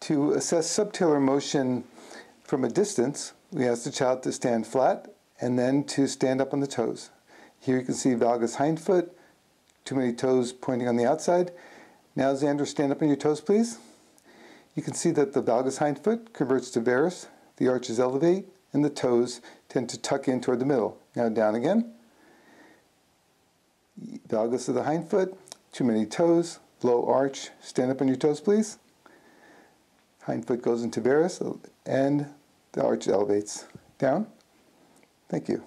To assess subtalar motion from a distance, we ask the child to stand flat and then to stand up on the toes. Here you can see valgus hind foot, too many toes pointing on the outside. Now, Xander, stand up on your toes, please. You can see that the valgus hind foot converts to varus, the arches elevate, and the toes tend to tuck in toward the middle. Now down again. Valgus of the hind foot, too many toes, low arch. Stand up on your toes, please. Hind foot goes into varus, and the arch elevates. Down. Thank you.